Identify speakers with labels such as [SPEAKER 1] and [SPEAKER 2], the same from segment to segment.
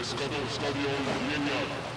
[SPEAKER 1] Escadão, escadião, minha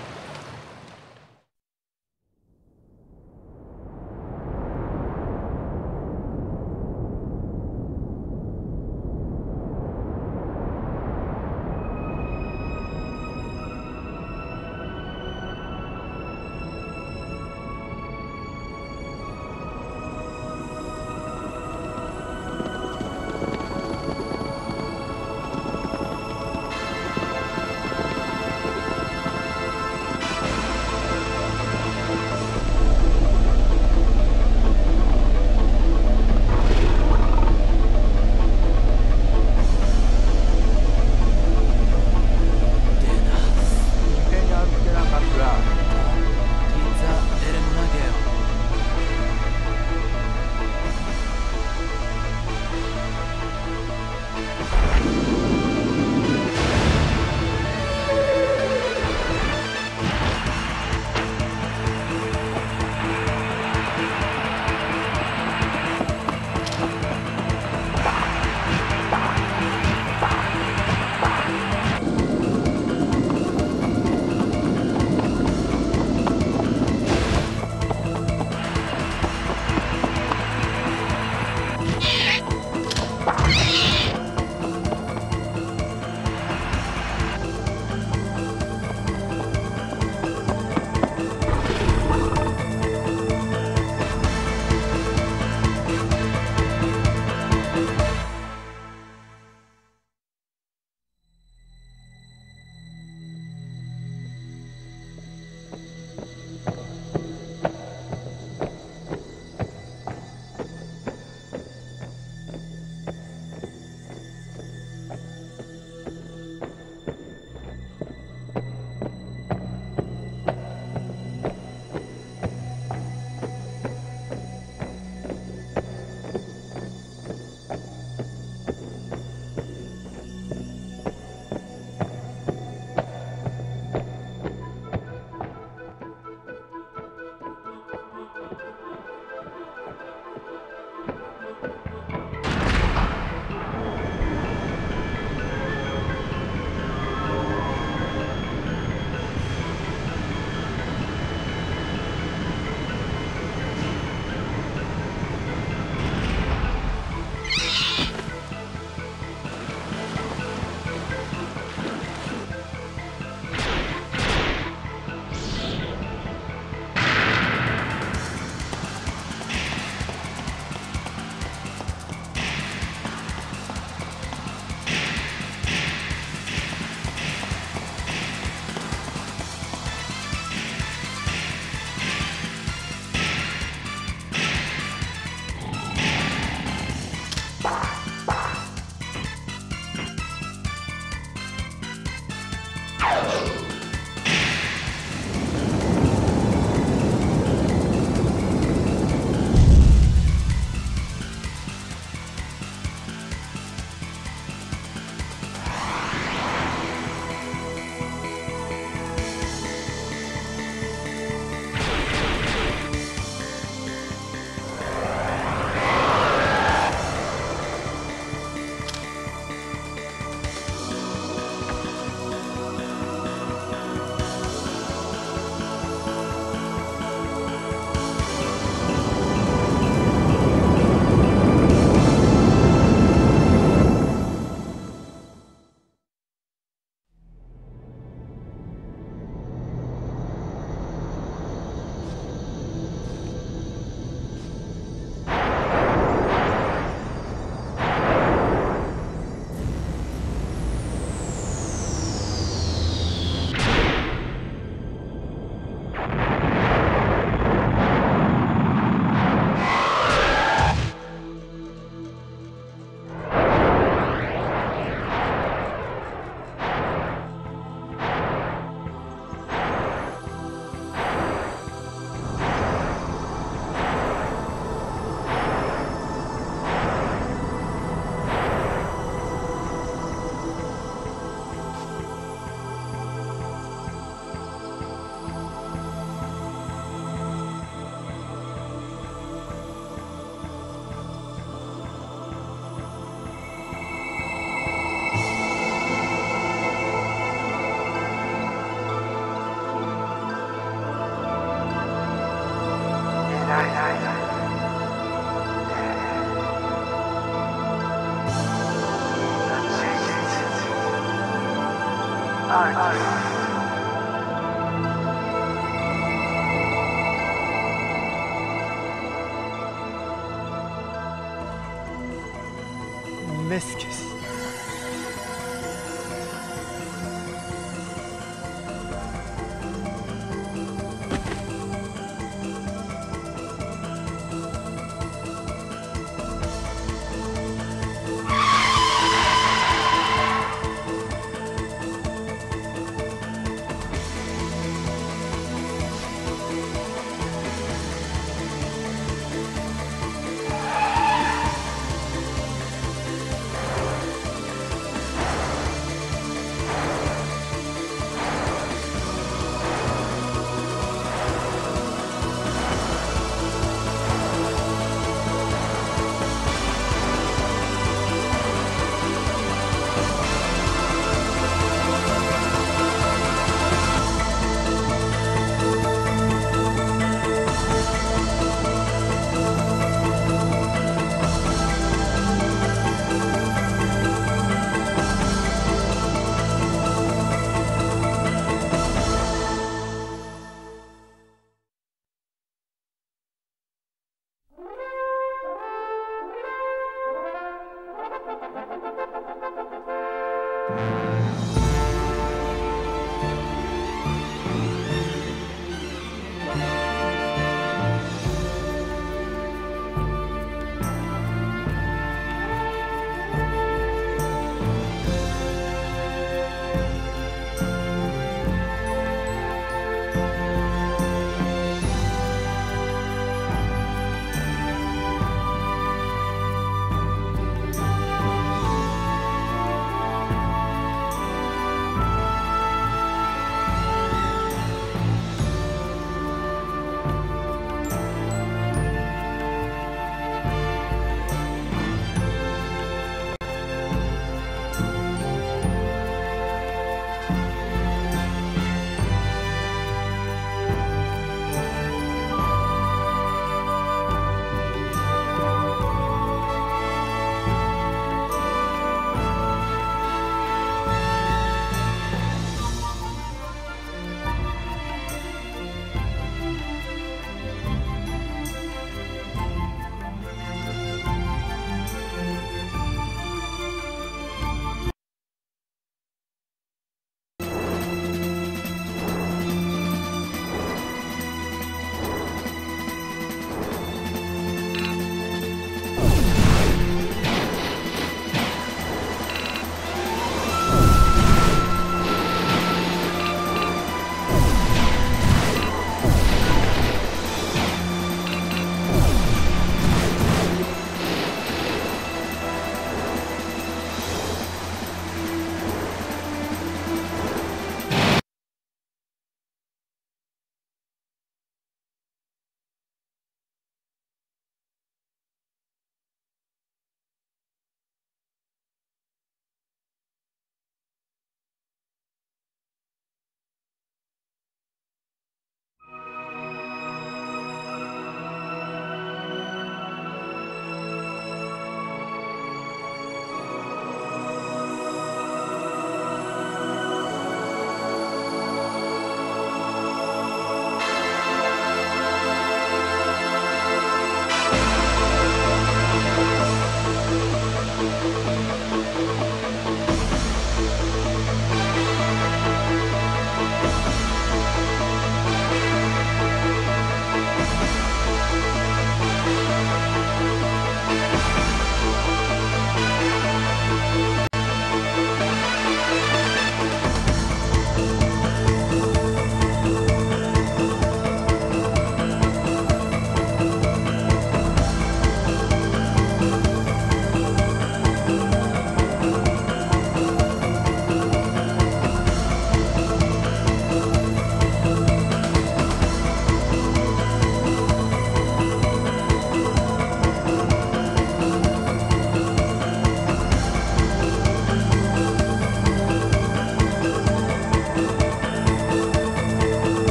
[SPEAKER 1] Pescatore